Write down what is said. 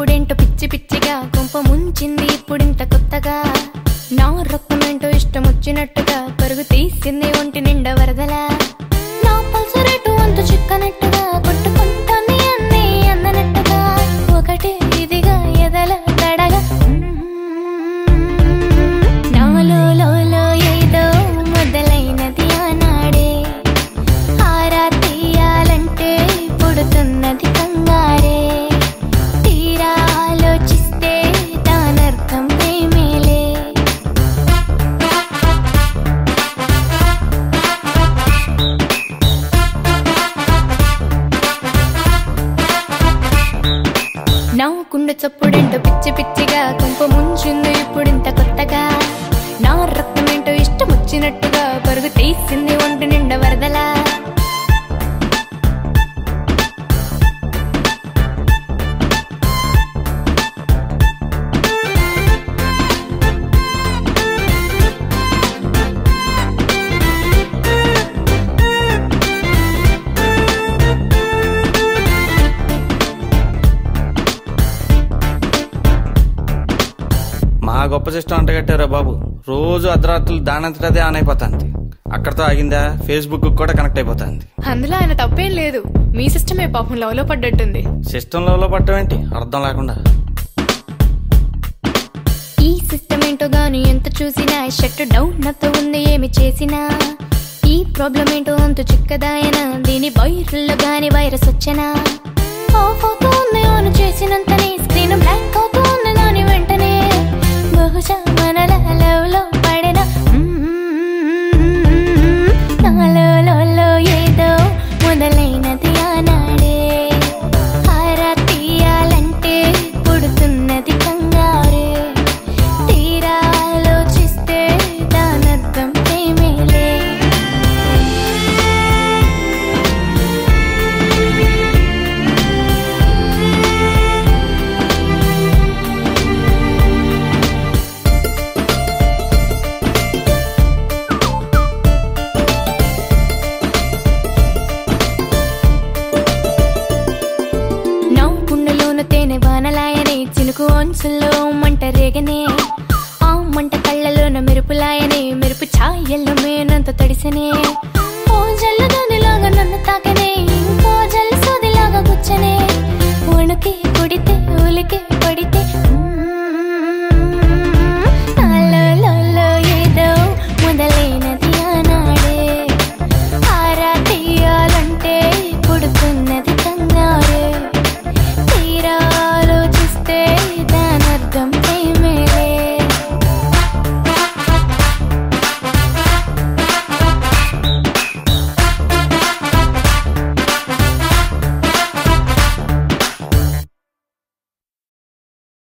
ఇప్పుడేంటో పిచ్చి పిచ్చిగా కొంప ముంచింది ఇప్పుడింత కొత్తగా. నా రక్తమేంటో ఇష్టం వచ్చినట్టుగా పరుగు తీసింది ఒంటి నిండా వరదలా. నా కుండ చప్పుడేంటో పిచ్చి పిచ్చిగా కుంప ముంచింది ఇప్పుడింత కొత్తగా. నా రక్తమేంటో ఇష్టం వచ్చినట్టుగా పరుగు తీసింది ఒంటి నిండా వరద మా గొప్ప సిస్టం అంట కట్టారా బాబు. రోజు అర్ధరాత్రులు దానంతటదే ఆన్ అయిపోతుంది. అక్కడతో ఆగిందా ఫేస్బుక్ కూడా కనెక్ట్ అయిపోతుంది. అందులో ఆయన తప్పేం లేదు. మీ సిస్టమే పాపం లవ్లో పడ్డట్టుంది. సిస్టమ్లో పట్టడం ఏంటి? అర్థం లేకుండా. ఈ సిస్టమ్ ఏంటో గాని ఎంత చూసినా షట్ డౌన్ నాతో ఉంది ఏమి చేసినా. ఈ ప్రాబ్లం ఏంటో అంత చిక్కదాయన దీని వైరల్లో గాని వైరస్ వచ్చనా. మనకు అంచుల్లో మంట రేగనే ఆ మంట కళ్ళలోన మెరుపులాయనే మెరుపు ఛాయల్లో మేనంత తడిసనే. ఓ తాకనే పడితే ఏదో మొదలైనది ఆనాడే.